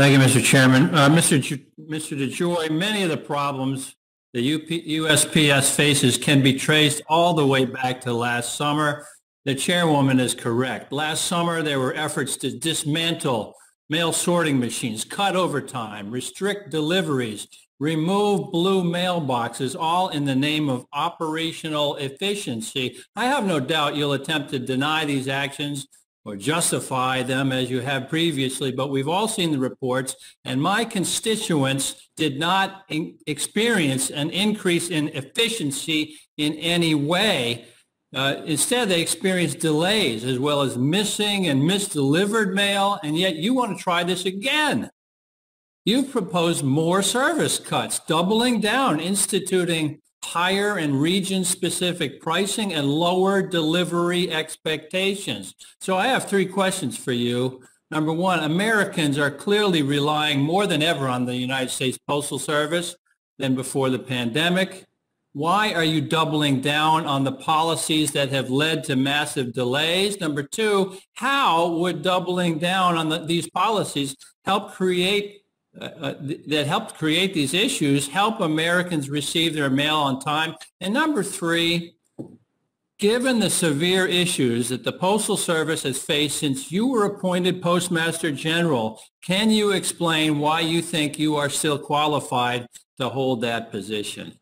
Thank you, Mr. Chairman. Uh, Mr. Ju- Mr. DeJoy, many of the problems the UP, USPS faces can be traced all the way back to last summer. The chairwoman is correct. Last summer, there were efforts to dismantle mail sorting machines, cut overtime, restrict deliveries, remove blue mailboxes, all in the name of operational efficiency. I have no doubt you'll attempt to deny these actions or justify them as you have previously, but we've all seen the reports, and my constituents did not experience an increase in efficiency in any way. Uh, instead, they experienced delays as well as missing and misdelivered mail, and yet you want to try this again. You've proposed more service cuts, doubling down, instituting higher and region-specific pricing and lower delivery expectations. So I have three questions for you. Number one, Americans are clearly relying more than ever on the United States Postal Service than before the pandemic. Why are you doubling down on the policies that have led to massive delays? Number two, how would doubling down on the, these policies help create uh, uh, th- that helped create these issues help Americans receive their mail on time? And number three, given the severe issues that the Postal Service has faced since you were appointed Postmaster General, can you explain why you think you are still qualified to hold that position?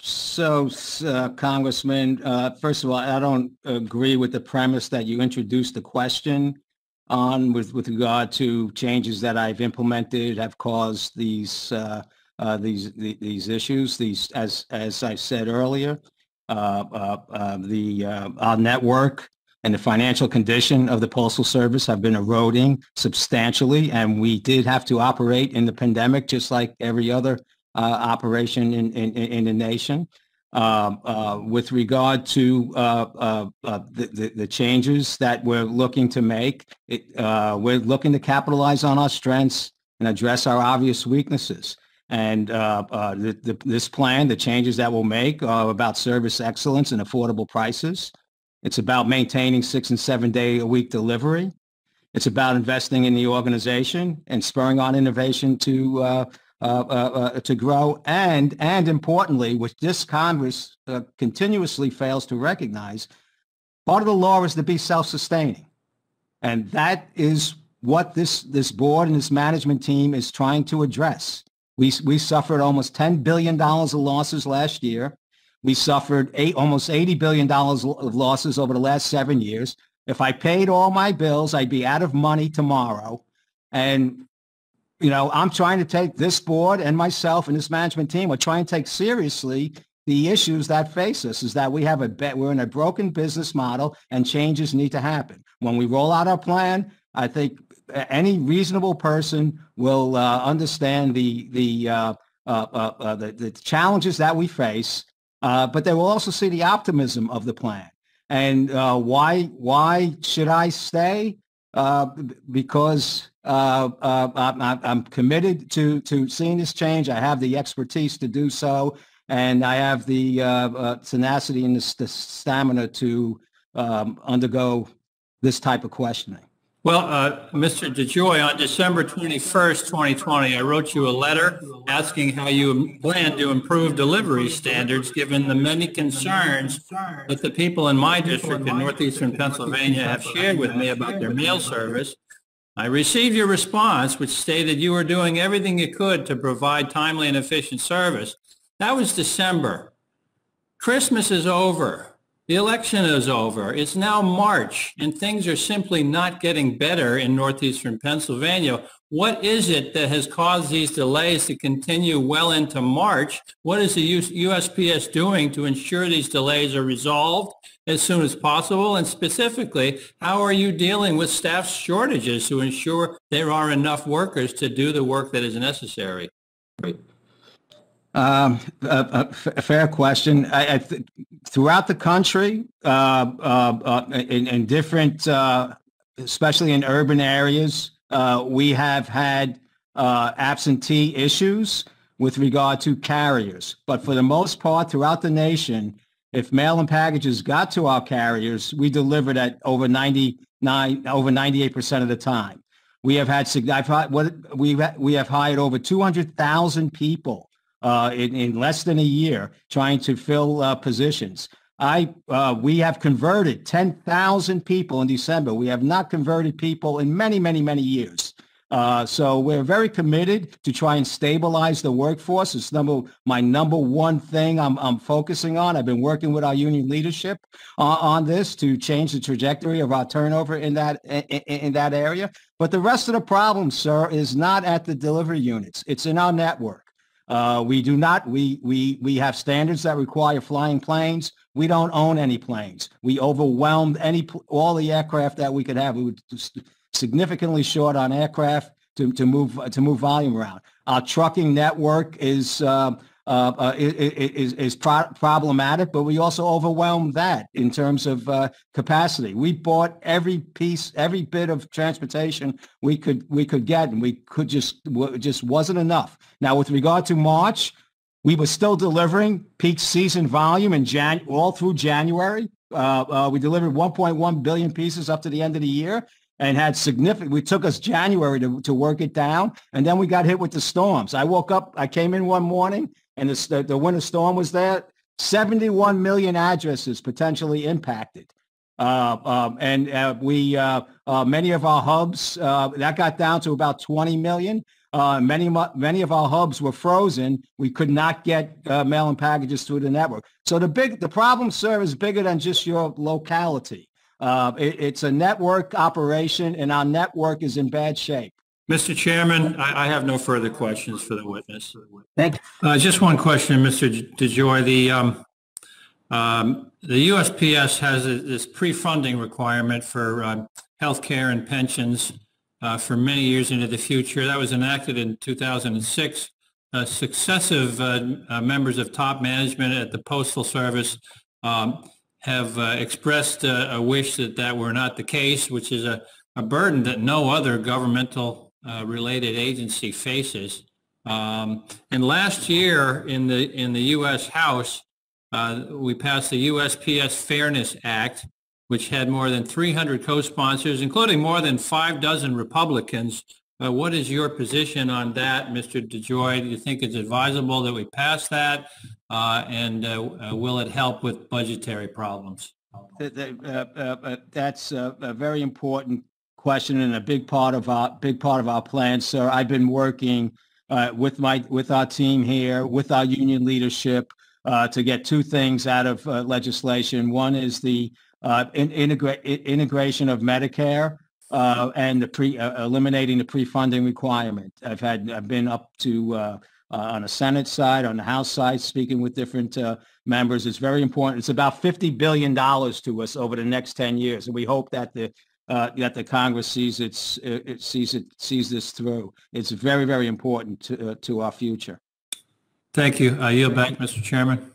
So, uh, Congressman, uh, first of all, I don't agree with the premise that you introduced the question on with, with regard to changes that I've implemented have caused these uh, uh, these the, these issues. These, as as I said earlier, uh, uh, uh the uh, our network and the financial condition of the postal service have been eroding substantially, and we did have to operate in the pandemic just like every other operation in, in in the nation. Um, uh, with regard to uh, uh, uh, the, the, changes that we're looking to make. It, uh, we're looking to capitalize on our strengths and address our obvious weaknesses. And the, the, this plan, the changes that we'll make are about service excellence and affordable prices. It's about maintaining six and seven day a week delivery. It's about investing in the organization and spurring on innovation to uh, uh, uh, Uh, uh, uh, to grow. And, and importantly, which this Congress uh, continuously fails to recognize, part of the law is to be self-sustaining. And that is what this, this board and this management team is trying to address. We, we suffered almost $10 billion of losses last year. We suffered eight, almost $80 billion of losses over the last seven years. If I paid all my bills, I'd be out of money tomorrow. And you know, I'm trying to take this board and myself and this management team are trying to take seriously the issues that face us is that we have a bet we're in a broken business model and changes need to happen. When we roll out our plan, I think any reasonable person will uh, understand the the, uh, uh, uh, uh the, the challenges that we face, uh, but they will also see the optimism of the plan. And why why should I stay? because uh, uh, I'm, I'm, committed to, to seeing this change. I have the expertise to do so, and I have the uh, uh tenacity and the, the stamina to um, undergo this type of questioning. Well, uh, Mr. DeJoy, on December 21st, 2020, I wrote you a letter asking how you plan to improve delivery standards given the many concerns that the people in my district in northeastern Pennsylvania have shared with me about their mail service I received your response, which stated you were doing everything you could to provide timely and efficient service. That was December. Christmas is over. The election is over. It's now March, and things are simply not getting better in northeastern Pennsylvania. What is it that has caused these delays to continue well into March? What is the USPS doing to ensure these delays are resolved as soon as possible? And specifically, how are you dealing with staff shortages to ensure there are enough workers to do the work that is necessary? Um, a, fair question. I, I th- throughout the country, uh, uh, uh, in, in, different, uh, especially in urban areas, uh, we have had uh, absentee issues with regard to carriers. But for the most part, throughout the nation, if mail and packages got to our carriers, we delivered at over 90 nine, over 98% of the time. We have had, I've, we've, we have hired over 200,000 people uh, in, in less than a year trying to fill uh, positions. I, uh, we have converted 10,000 people in December. We have not converted people in many, many, many years. Uh, so we're very committed to try and stabilize the workforce. It's number my number one thing I'm, I'm focusing on. I've been working with our union leadership on this to change the trajectory of our turnover in that in, in that area. But the rest of the problem, sir, is not at the delivery units. It's in our network. Uh, we do not, we, we, we have standards that require flying planes. We don't own any planes. We overwhelmed any, all the aircraft that we could have. We were significantly short on aircraft to, to move, to move volume around. Our trucking network is, uh, uh, uh, is, is pro- problematic, but we also overwhelmed that in terms of uh, capacity. We bought every piece, every bit of transportation we could we could get, and we could just w- just wasn't enough. Now, with regard to March, we were still delivering peak season volume in Jan all through January. Uh, uh, we delivered 1.1 billion pieces up to the end of the year and had significant, we took us January to, to work it down. And then we got hit with the storms. I woke up, I came in one morning and the, the, winter storm was there. 71 million addresses potentially impacted. Uh, um, and uh, we, uh, uh, many of our hubs, uh, that got down to about 20 million. Uh, many, many of our hubs were frozen. We could not get mail and packages through the network. So the big, the problem, sir, is bigger than just your locality. It, it's a network operation, and our network is in bad shape. Mr. Chairman, I, I have no further questions for the witness. Thank you. Uh, Just one question, Mr. DeJoy. The, um, um, the USPS has a- this pre-funding requirement for um, healthcare and pensions uh, for many years into the future. That was enacted in 2006. Uh, Successive uh, uh, members of top management at the Postal Service um, have uh, expressed uh, a wish that that were not the case, which is a a burden that no other governmental uh, related agency faces. Um, and last year in the in the U.S. House, uh, we passed the USPS Fairness Act, which had more than 300 co-sponsors, including more than five dozen Republicans. Uh, what is your position on that, Mr. DeJoy? Do you think it's advisable that we pass that, uh, and uh, will it help with budgetary problems? That- that, That's a very important question and a big part of our, big part of our plan, sir. I've been working uh, with my, with our team here, with our union leadership uh, to get two things out of uh, legislation. One is the uh, in- integra- integration of Medicare uh, and the pre, uh, eliminating the pre-funding requirement. I've had, I've been up to, on the Senate side, on the House side, speaking with different members. It's very important. It's about $50 billion to us over the next 10 years. And we hope that the, uh, that the Congress sees its, uh, it sees it, sees this through. It's very, very important to, uh, to our future. Thank you. I yield back, Mr. Chairman.